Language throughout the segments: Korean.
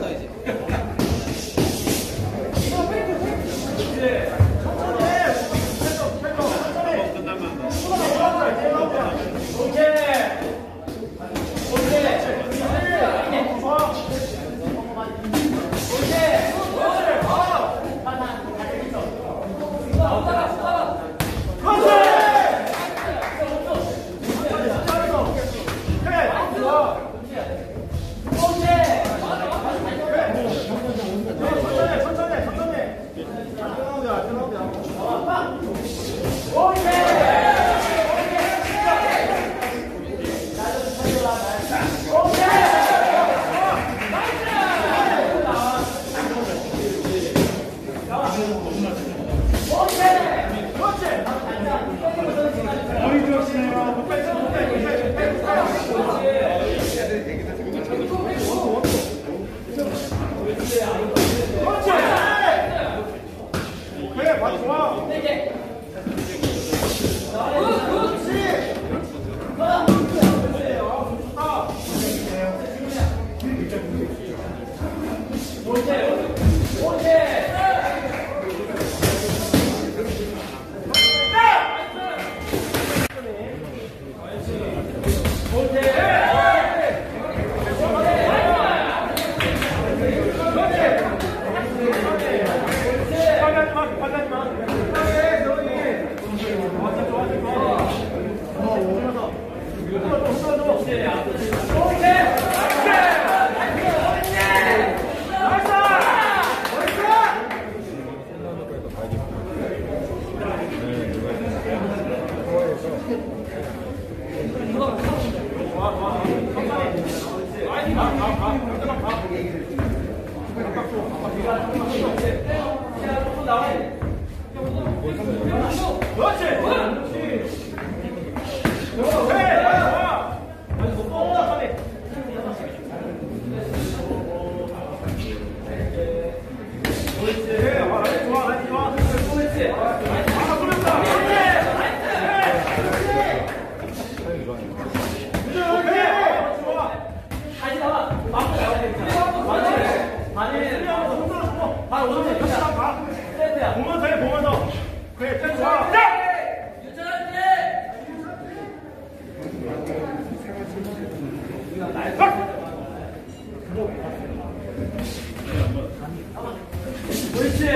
大事。 됐, 됐, 됐. 네. ダメ。よし。 보면서 해 보면서 그래 땡 좋아 그렇지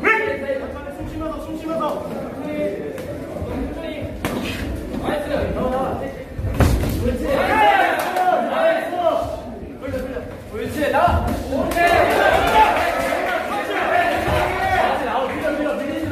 그래 숨 쉬면서 숨 쉬면서 그렇지 나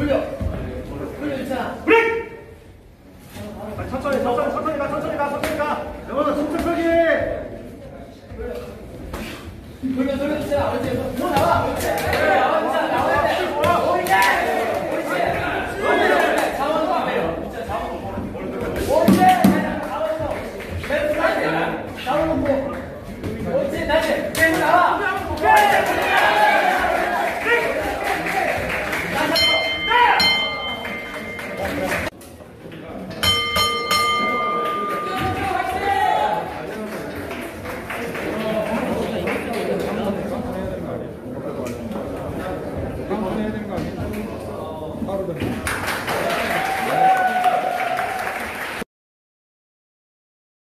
돌려.